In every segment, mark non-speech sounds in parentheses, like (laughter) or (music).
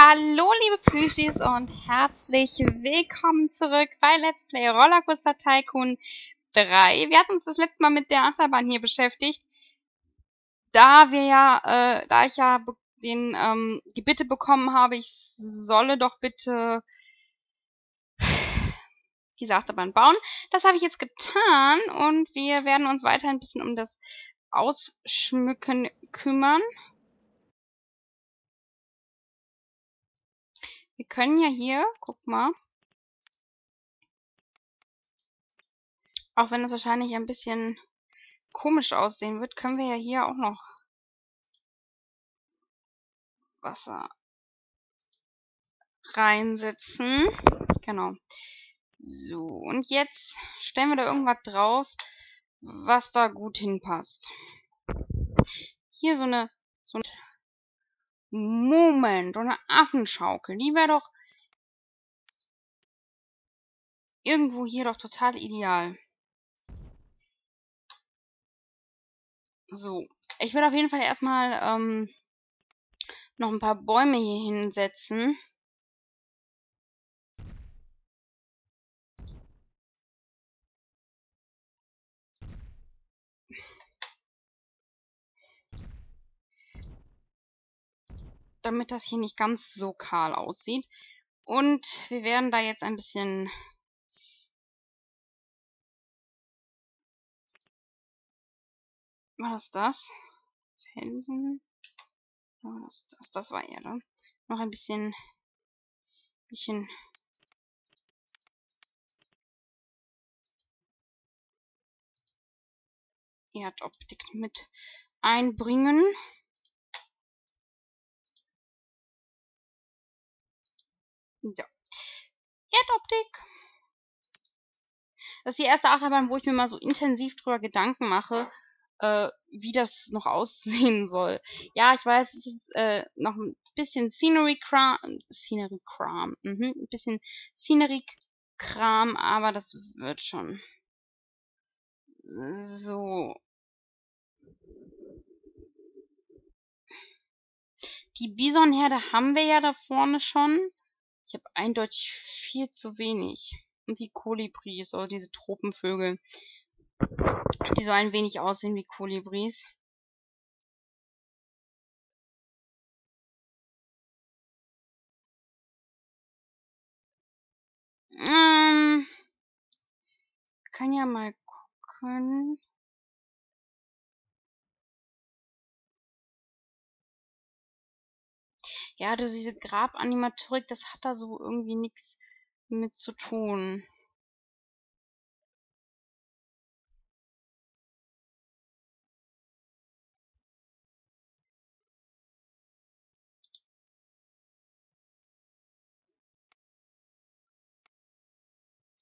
Hallo liebe Plüschis und herzlich willkommen zurück bei Let's Play Rollercoaster Tycoon 3. Wir hatten uns das letzte Mal mit der Achterbahn hier beschäftigt. Da wir ja, äh, da ich ja den, ähm, die Bitte bekommen habe, ich solle doch bitte diese Achterbahn bauen. Das habe ich jetzt getan und wir werden uns weiter ein bisschen um das Ausschmücken kümmern. Wir können ja hier, guck mal, auch wenn das wahrscheinlich ein bisschen komisch aussehen wird, können wir ja hier auch noch Wasser reinsetzen. Genau. So, und jetzt stellen wir da irgendwas drauf, was da gut hinpasst. Hier so eine, so eine Moment, eine Affenschaukel, die wäre doch irgendwo hier doch total ideal. So, ich würde auf jeden Fall erstmal ähm, noch ein paar Bäume hier hinsetzen. Damit das hier nicht ganz so kahl aussieht. Und wir werden da jetzt ein bisschen war das das? Felsen? War das das? Das war er da. Noch ein bisschen, bisschen Erdoptik mit einbringen. So. Erdoptik. Das ist die erste Achterbahn, wo ich mir mal so intensiv drüber Gedanken mache, äh, wie das noch (laughs) aussehen soll. Ja, ich weiß, es ist äh, noch ein bisschen Scenery Kram, Scenery Kram, mhm, ein bisschen Scenery Kram, aber das wird schon. So. Die Bisonherde haben wir ja da vorne schon. Ich habe eindeutig viel zu wenig. Und die Kolibris, oder diese Tropenvögel, die so ein wenig aussehen wie Kolibris. Ähm, kann ja mal gucken. Ja, du, diese Grabanimatorik, das hat da so irgendwie nichts mit zu tun.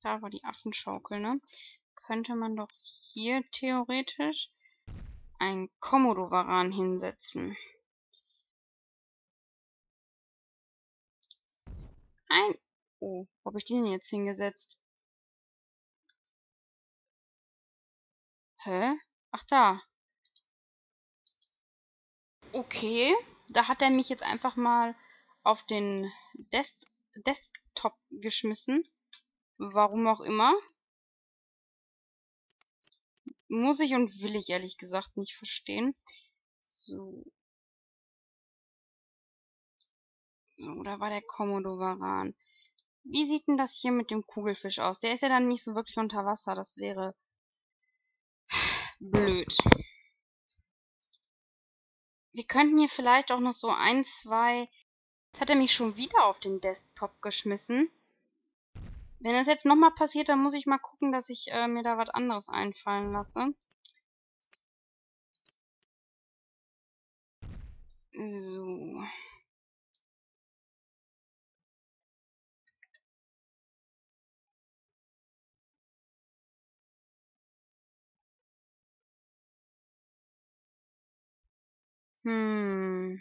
Da war die Affenschaukel, ne? Könnte man doch hier theoretisch ein Komodowaran hinsetzen. Ein... Oh, wo habe ich den jetzt hingesetzt? Hä? Ach, da. Okay. Da hat er mich jetzt einfach mal auf den Des Desktop geschmissen. Warum auch immer. Muss ich und will ich ehrlich gesagt nicht verstehen. So. So, da war der Komodo-Varan. Wie sieht denn das hier mit dem Kugelfisch aus? Der ist ja dann nicht so wirklich unter Wasser. Das wäre (sighs) blöd. Wir könnten hier vielleicht auch noch so ein, zwei... Jetzt hat er mich schon wieder auf den Desktop geschmissen. Wenn das jetzt nochmal passiert, dann muss ich mal gucken, dass ich äh, mir da was anderes einfallen lasse. So. Hmm.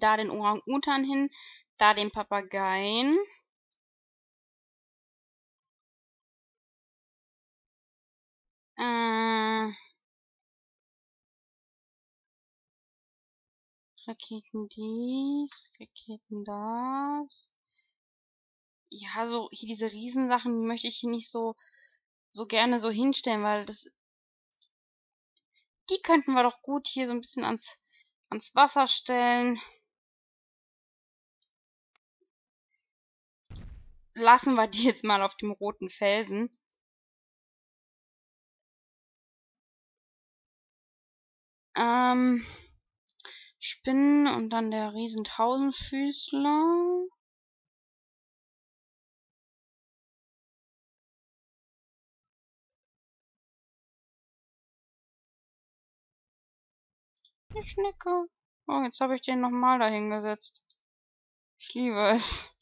Da den Orang-Utan hin. Da den Papageien. Äh, Raketen dies, Raketen das. Ja, so hier diese Riesensachen die möchte ich hier nicht so so gerne so hinstellen, weil das die könnten wir doch gut hier so ein bisschen ans ans Wasser stellen. Lassen wir die jetzt mal auf dem roten Felsen. Ähm, Spinnen und dann der riesen Tausendfüßler. Die Schnecke. Oh, jetzt habe ich den nochmal dahingesetzt. Ich liebe es.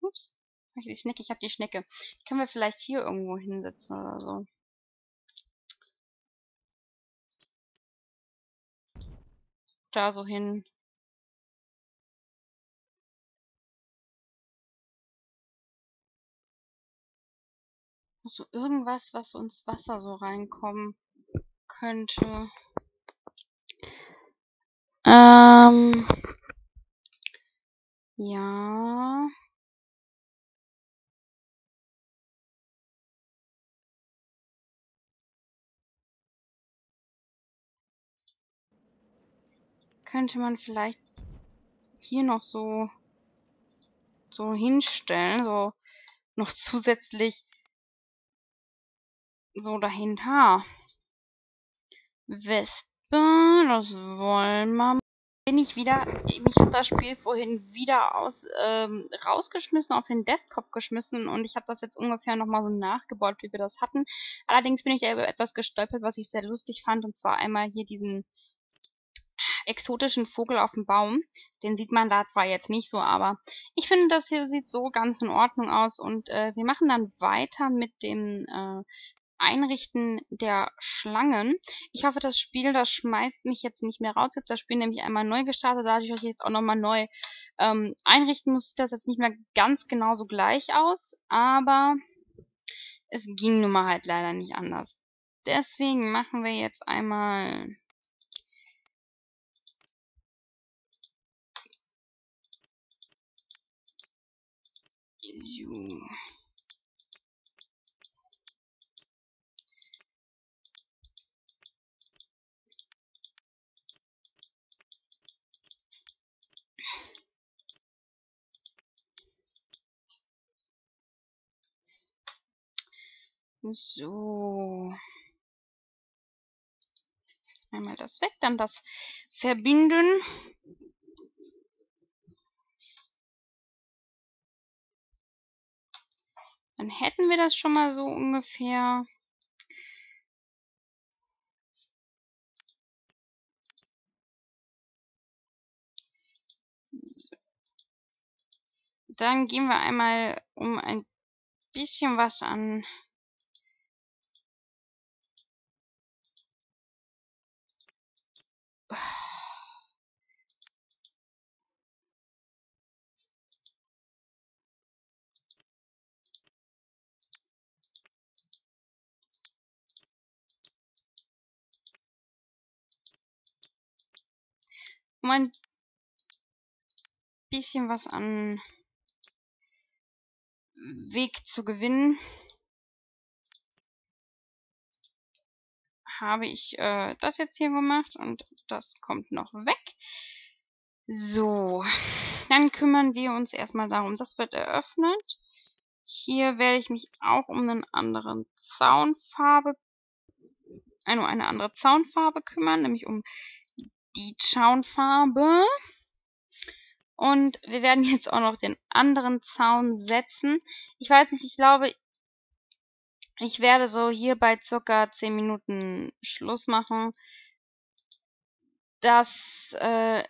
Ups. Die Schnecke? Ich habe die Schnecke. Die können wir vielleicht hier irgendwo hinsetzen oder so. Da so hin. Also irgendwas, was so ins Wasser so reinkommen könnte. Ähm. Ja. Könnte man vielleicht hier noch so so hinstellen, so noch zusätzlich so dahinter. Wespe, das wollen wir. Bin ich wieder, mich hat das Spiel vorhin wieder aus, ähm, rausgeschmissen, auf den Desktop geschmissen und ich habe das jetzt ungefähr nochmal so nachgebaut, wie wir das hatten. Allerdings bin ich da über etwas gestolpert, was ich sehr lustig fand und zwar einmal hier diesen exotischen Vogel auf dem Baum. Den sieht man da zwar jetzt nicht so, aber ich finde, das hier sieht so ganz in Ordnung aus und äh, wir machen dann weiter mit dem äh, Einrichten der Schlangen. Ich hoffe, das Spiel, das schmeißt mich jetzt nicht mehr raus. Ich habe das Spiel nämlich einmal neu gestartet, da ich euch jetzt auch nochmal neu ähm, einrichten muss, sieht das jetzt nicht mehr ganz genauso gleich aus, aber es ging nun mal halt leider nicht anders. Deswegen machen wir jetzt einmal so. So. Einmal das weg, dann das verbinden. Dann hätten wir das schon mal so ungefähr. So. Dann gehen wir einmal um ein bisschen was an um ein bisschen was an Weg zu gewinnen, habe ich äh, das jetzt hier gemacht und das kommt noch weg. So, dann kümmern wir uns erstmal darum. Das wird eröffnet. Hier werde ich mich auch um einen anderen Zaunfarbe, äh, eine andere Zaunfarbe kümmern, nämlich um die Zaunfarbe. Und wir werden (laughs) jetzt auch noch den anderen Zaun setzen. Ich weiß nicht, ich glaube, ich werde so hier bei circa 10 Minuten Schluss machen. Das äh,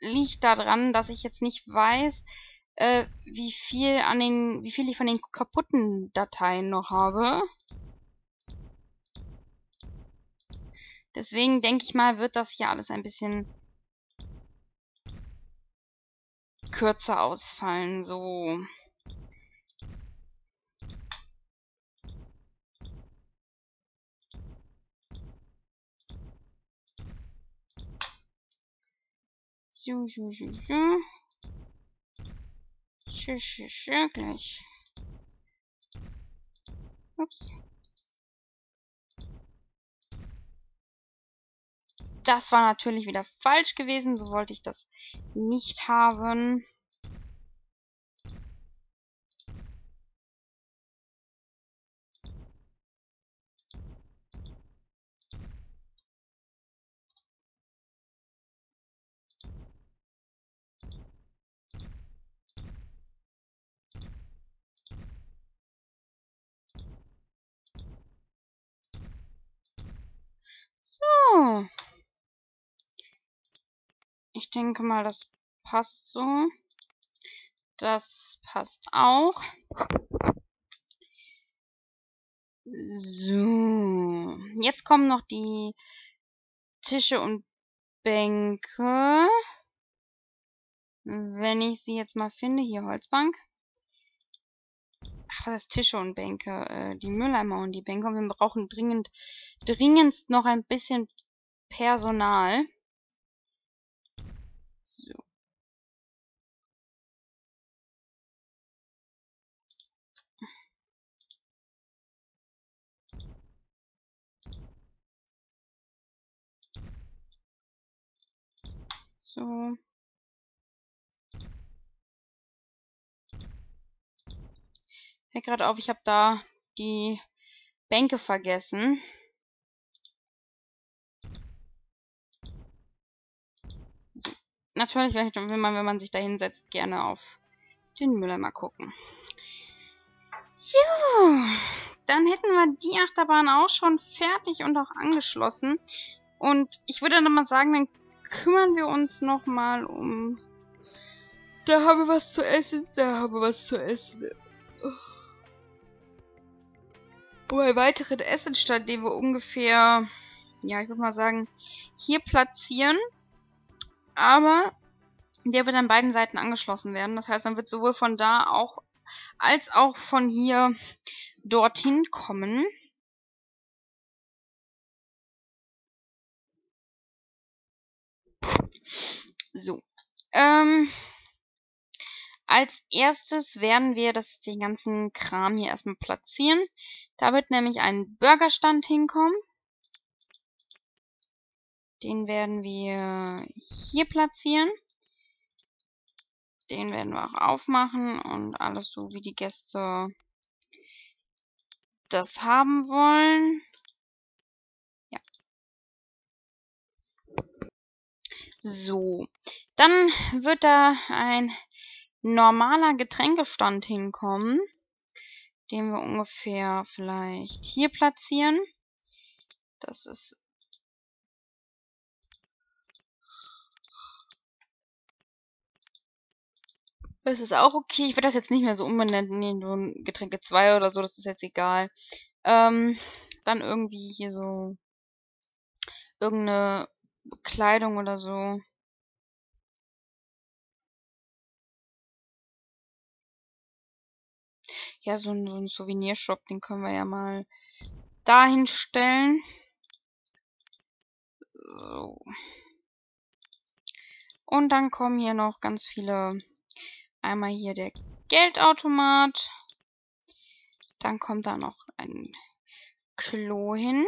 liegt daran, dass ich jetzt nicht weiß, äh, wie viel an den, wie viel ich von den kaputten Dateien noch habe. Deswegen denke ich mal, wird das hier alles ein bisschen kürzer ausfallen. So. So, so, so, so. Tschüss, tschüss, tschüss, gleich. Ups. Das war natürlich wieder falsch gewesen. So wollte ich das nicht haben. So. Ich denke mal, das passt so. Das passt auch. So. Jetzt kommen noch die Tische und Bänke. Wenn ich sie jetzt mal finde, hier Holzbank. Ach, was ist Tische und Bänke? Äh, die Mülleimer und die Bänke. Und wir brauchen dringend, dringendst noch ein bisschen Personal. So. So. Fällt gerade auf, ich habe da die Bänke vergessen. So. Natürlich will man, wenn man sich da hinsetzt, gerne auf den Müller mal gucken. So, dann hätten wir die Achterbahn auch schon fertig und auch angeschlossen. Und ich würde dann mal sagen, dann kümmern wir uns nochmal um... Da haben wir was zu essen, da haben wir was zu essen. um einen weiteren Essenstand, den wir ungefähr, ja, ich würde mal sagen, hier platzieren. Aber der wird an beiden Seiten angeschlossen werden. Das heißt, man wird sowohl von da auch als auch von hier dorthin kommen. So. Ähm, als erstes werden wir das, den ganzen Kram hier erstmal platzieren. Da wird nämlich ein Burgerstand hinkommen. Den werden wir hier platzieren. Den werden wir auch aufmachen und alles so, wie die Gäste das haben wollen. So. Dann wird da ein normaler Getränkestand hinkommen den wir ungefähr vielleicht hier platzieren. Das ist Das ist auch okay. Ich würde das jetzt nicht mehr so umbenennen in ein Getränke 2 oder so. Das ist jetzt egal. Ähm, dann irgendwie hier so irgendeine Kleidung oder so. ja, so ein, so ein Souvenirshop, den können wir ja mal dahin stellen. So. Und dann kommen hier noch ganz viele. Einmal hier der Geldautomat. Dann kommt da noch ein Klo hin.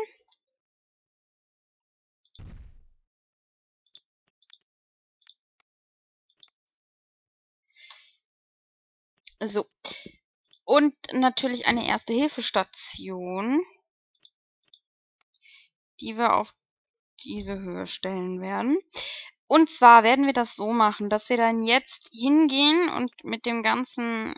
So. Und natürlich eine Erste-Hilfe-Station, die wir auf diese Höhe stellen werden. Und zwar werden wir das so machen, dass wir dann jetzt hingehen und mit dem ganzen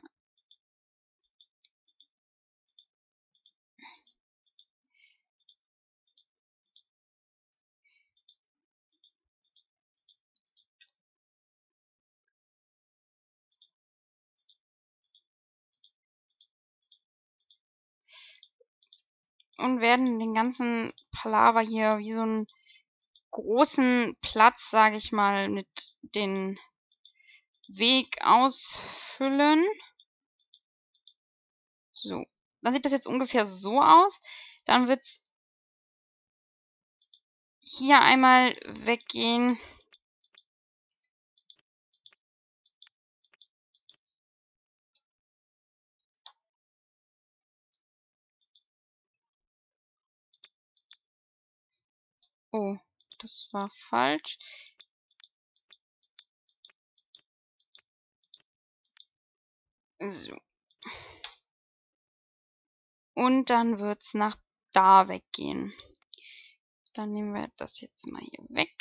und werden den ganzen Palaver hier wie so einen großen Platz, sage ich mal, mit den Weg ausfüllen. So, dann sieht das jetzt ungefähr so aus. Dann wird es hier einmal weggehen. Oh, das war falsch. So. Und dann wird es nach da weggehen. Dann nehmen wir das jetzt mal hier weg.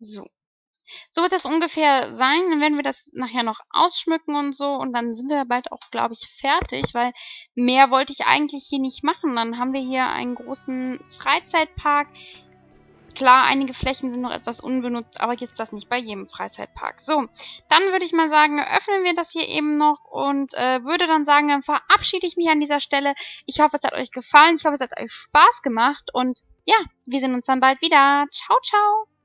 So. So wird das ungefähr sein. Dann werden wir das nachher noch ausschmücken und so. Und dann sind wir bald auch, glaube ich, fertig, weil mehr wollte ich eigentlich hier nicht machen. Dann haben wir hier einen großen Freizeitpark. Klar, einige Flächen sind noch etwas unbenutzt, aber gibt es das nicht bei jedem Freizeitpark. So, dann würde ich mal sagen, öffnen wir das hier eben noch und äh, würde dann sagen, dann verabschiede ich mich an dieser Stelle. Ich hoffe, es hat euch gefallen. Ich hoffe, es hat euch Spaß gemacht und ja, wir sehen uns dann bald wieder. Ciao, ciao.